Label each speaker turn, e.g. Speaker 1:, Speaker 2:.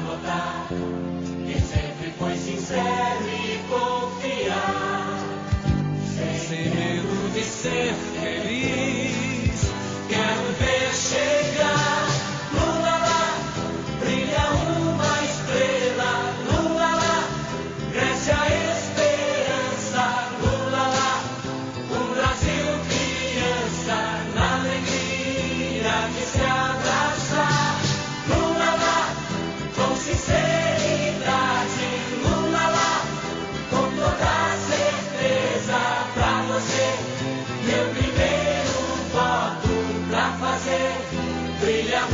Speaker 1: vai que sempre foi sincero e confiar, sem, sem de ser feliz. Quero ver chegar. Lula lá, brilha uma estrela. Lula lá, cresce a esperança. Lula lá, um Brasil criança na alegria.